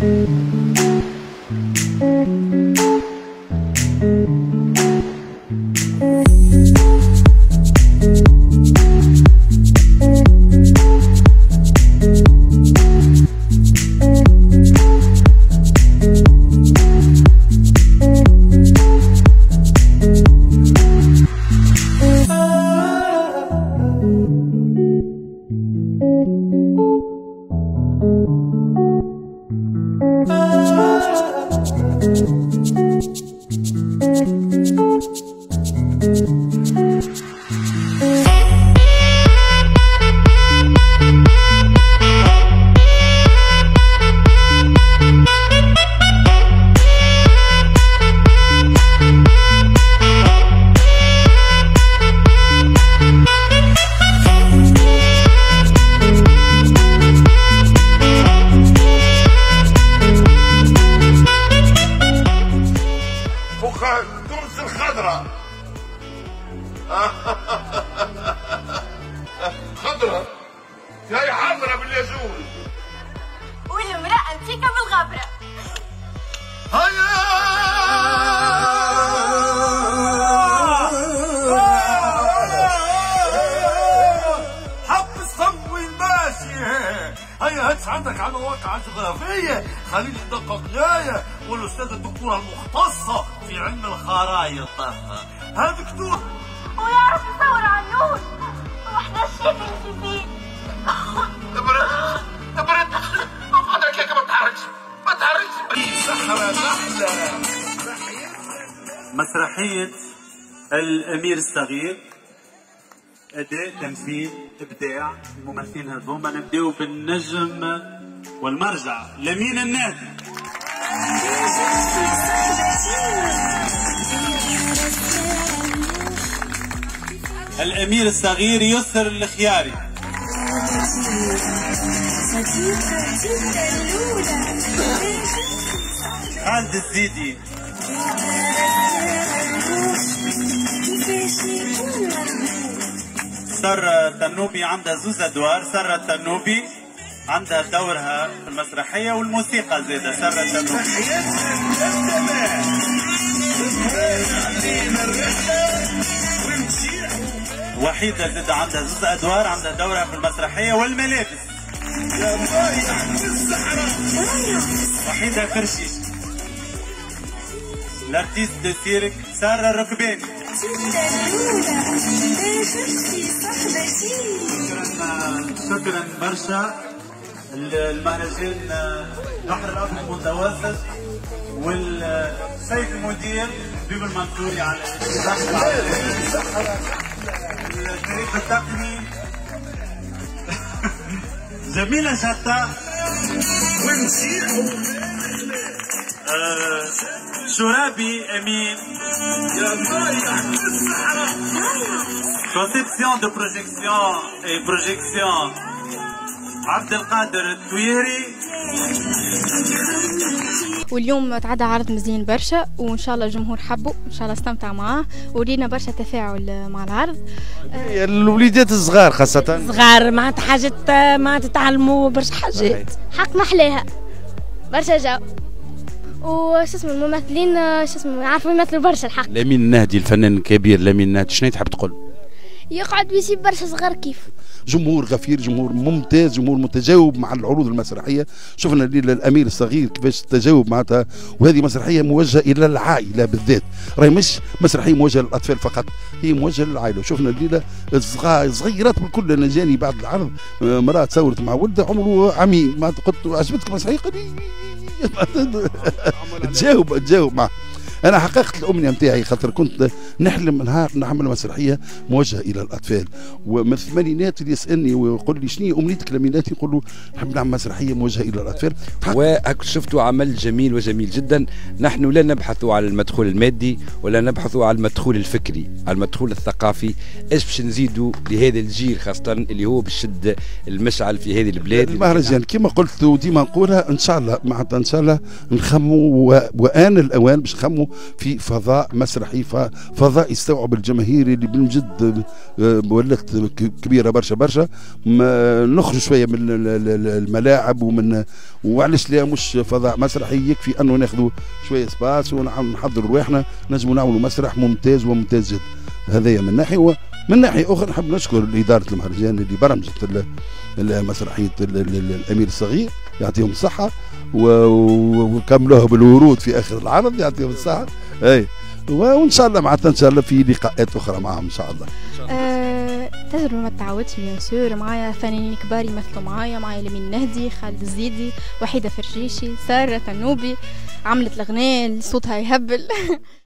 Thank you. love. خضرة. هاي حمرة بالياجون والمرأة فيك بالغبرة. هيا! هيا هاتش عندك على مواقع جغرافية. خليج الدققناية والأستاذة الدكتورة المختصة في علم الخرايط هذا دكتور؟ مسرحية الأمير الصغير. أداء تمثيل إبداع الممثلين هذوما. نبداو بالنجم والمرجع لمين النادي؟ الأمير الصغير يسر الخياري خالد الزيدي. سارة التنوبي عندها زوز أدوار سارة التنوبي عندها دورها في المسرحية والموسيقى زيادة سارة التنوبي. وحيدة زيادة عندها زوز أدوار عندها دورها في المسرحية والملابس. وحيدة كرشيش l'artiste de cirque سارة الركباني شكرا برشا. المهرجان بحر الابيض المتوسط والسيد المدير بيب المنصوري على الفريق التقني جميلة شتا آه شرابي امين conception de projection et projection عبد القادر التويري واليوم تعدى عرض مزيان برشا وإن شاء الله الجمهور حبه إن شاء الله استمتع معاه. ولينا برشا تفاعل مع العرض. الوليدات الصغار خاصة. صغار معناتها حاجات معناتها تعلموا برشا حاجات. حق محلاها. برشا جو. وش اسمه الممثلين شو اسمه يعرفوا يمثلوا برشا الحق. لامين النهدي الفنان الكبير لامين النهدي شنو تحب تقول؟ يقعد ويسيب برشا صغار كيف؟ جمهور غفير جمهور ممتاز جمهور متجاوب مع العروض المسرحية. شفنا الليلة الامير الصغير كيفاش تجاوب معناتها. وهذه مسرحية موجهة إلى العائلة بالذات. راهي مش مسرحية موجهة للأطفال فقط هي موجهة للعائلة. شفنا الليلة صغيرات بالكل. أنا جاني بعد العرض مرأة تصورت مع ولدها عمره عامين ما قلت عجبتك المسرحيه قال تجاوب تجاوب معه. أنا حققت الأمنية نتاعي خاطر كنت نحلم نهار نعمل مسرحية موجهة إلى الأطفال. ومن الثمانينات اللي يسألني ويقول لي شنو أمنيتك؟ لميلاتي نقول له نحب نعمل مسرحية موجهة إلى الأطفال. وهك شفتوا عمل جميل وجميل جدا. نحن لا نبحث على المدخول المادي ولا نبحث على المدخول الفكري على المدخول الثقافي. إيش باش نزيدوا لهذا الجيل خاصة اللي هو باش يشد المشعل في هذه البلاد؟ المهرجان كما قلت وديما نقولها إن شاء الله معناتها إن شاء الله نخموا وآن الأوان باش نخموا في فضاء مسرحي فضاء يستوعب الجماهير اللي بالجد آه، ولات كبيرة برشا برشا. نخرج شوية من الملاعب ومن وعلاش لا مش فضاء مسرحي؟ يكفي أنه ناخذوا شوية سباس ونحضروا رواحنا. نجموا نعملوا مسرح ممتاز وممتاز جدا هذايا من ناحية ومن ناحية أخرى نحب نشكر اداره المهرجان اللي برمجت مسرحية الأمير الصغير يعطيهم الصحة. وكملوها بالورود في آخر العرض يعطيهم الصحة. اي وإن شاء الله معناتها إن شاء الله في لقاءات أخرى معهم إن شاء الله. أه تجربه ما تعودش بيان سور معايا فنانين كبار يمثلوا معايا معايا لمين نهدي خالد الزيدي وحيدة فرشيشي سارة تنوبي عملت الاغنيه صوتها يهبل.